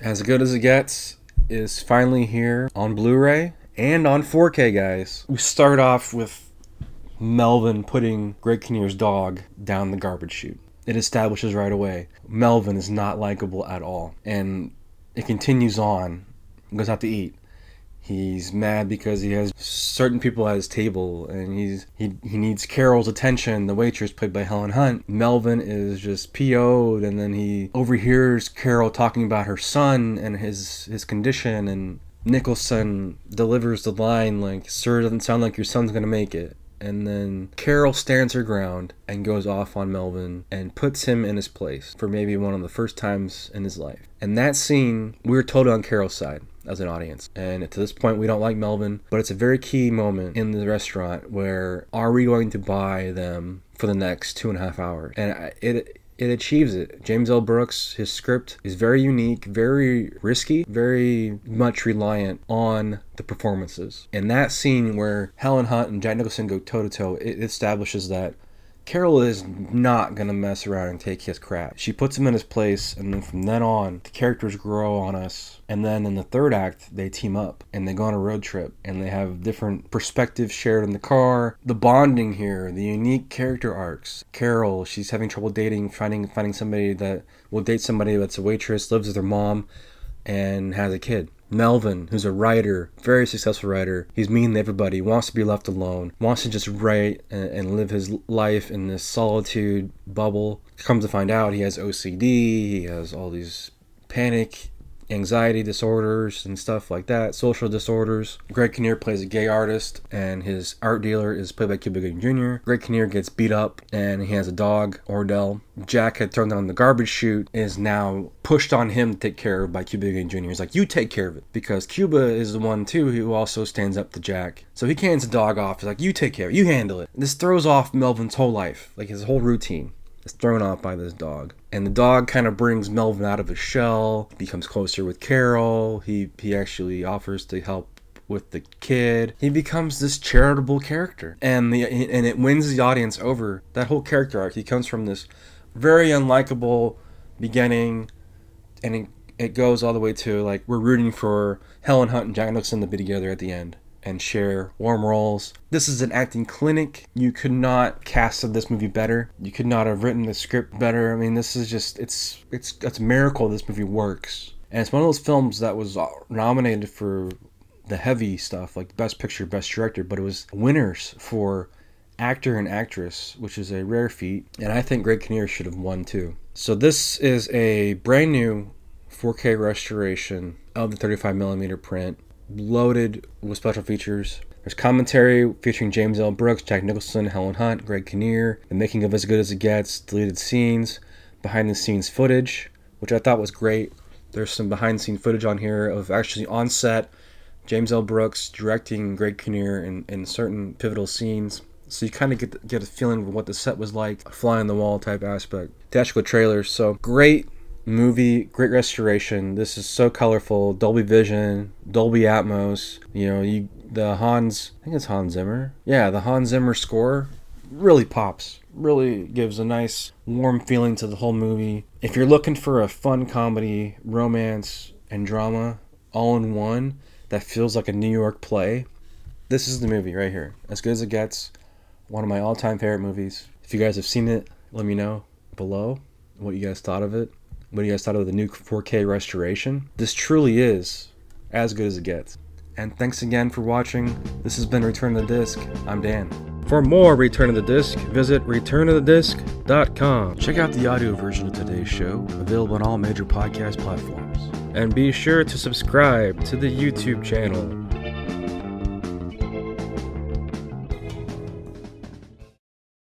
As Good as It Gets is finally here on Blu ray and on 4K, guys. We start off with Melvin putting Greg Kinnear's dog down the garbage chute. It establishes right away Melvin is not likable at all. And it continues on, goes out to eat. He's mad because he has certain people at his table and he's he, he needs Carol's attention, the waitress played by Helen Hunt. Melvin is just PO'd and then he overhears Carol talking about her son and his his condition and Nicholson delivers the line like, Sir, doesn't sound like your son's gonna make it. And then Carol stands her ground and goes off on Melvin and puts him in his place for maybe one of the first times in his life. And that scene, we were totally on Carol's side as an audience. And to this point, we don't like Melvin, but it's a very key moment in the restaurant where are we going to buy them for the next two and a half hours? And it it achieves it. James L. Brooks, his script is very unique, very risky, very much reliant on the performances. And that scene where Helen Hunt and Jack Nicholson go toe to toe, it establishes that Carol is not gonna mess around and take his crap. She puts him in his place, and then from then on, the characters grow on us. And then in the third act, they team up and they go on a road trip and they have different perspectives shared in the car. The bonding here, the unique character arcs. Carol, she's having trouble dating, finding finding somebody that will date somebody that's a waitress, lives with her mom, and has a kid. Melvin, who's a writer, very successful writer. He's mean to everybody, wants to be left alone, wants to just write and, and live his life in this solitude bubble. Comes to find out he has OCD, he has all these panic anxiety disorders and stuff like that, social disorders. Greg Kinnear plays a gay artist, and his art dealer is played by Cuba Gooding Jr. Greg Kinnear gets beat up, and he has a dog, Verdell. Jack had thrown down the garbage chute, is now pushed on him to take care of by Cuba Gooding Jr. He's like, you take care of it, because Cuba is the one too who also stands up to Jack. So he hands the dog off. He's like, you take care, of it. you handle it. This throws off Melvin's whole life, like his whole routine is thrown off by this dog. And the dog kind of brings Melvin out of his shell, becomes closer with Carol. He he actually offers to help with the kid. He becomes this charitable character. And the and it wins the audience over. That whole character arc. He comes from this very unlikable beginning and it, it goes all the way to like we're rooting for Helen Hunt and Jack Nicholson to be together at the end and share warm roles. This is an acting clinic. You could not cast this movie better. You could not have written the script better. I mean, this is just it's it's it's a miracle this movie works. And it's one of those films that was uh, nominated for the heavy stuff, like Best Picture, Best Director, but it was winners for actor and actress, which is a rare feat. And I think Greg Kinnear should have won too. So this is a brand new 4K restoration of the 35 millimeter print loaded with special features. There's commentary featuring James L. Brooks, Jack Nicholson, Helen Hunt, Greg Kinnear, the making of As Good as It Gets, deleted scenes, behind the scenes footage, which I thought was great. There's some behind the scenes footage on here of actually on set, James L. Brooks directing Greg Kinnear in, in certain pivotal scenes. So you kind of get get a feeling of what the set was like, fly on the wall type aspect. Theatrical trailers, so great movie, great restoration. This is so colorful. Dolby Vision, Dolby Atmos. You know, you the Hans. I think it's Hans Zimmer. Yeah, the Hans Zimmer score really pops. Really gives a nice warm feeling to the whole movie. If you're looking for a fun comedy, romance, and drama all in one that feels like a New York play, this is the movie right here. As good as it gets. One of my all-time favorite movies. If you guys have seen it, let me know below what you guys thought of it. What do you guys thought of the new 4K restoration? This truly is as good as it gets. And thanks again for watching. This has been Return of the Disc. I'm Dan. For more Return of the Disc, visit returnofthedisc.com. Check out the audio version of today's show, available on all major podcast platforms. And be sure to subscribe to the YouTube channel